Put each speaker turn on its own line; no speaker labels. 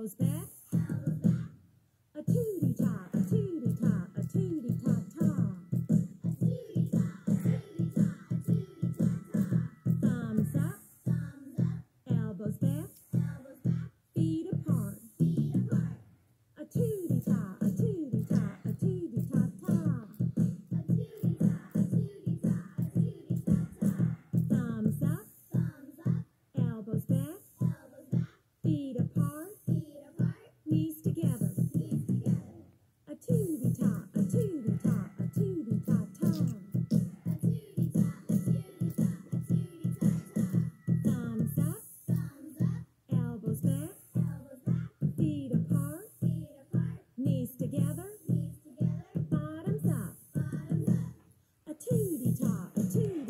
elbows back. guitar, a tingle.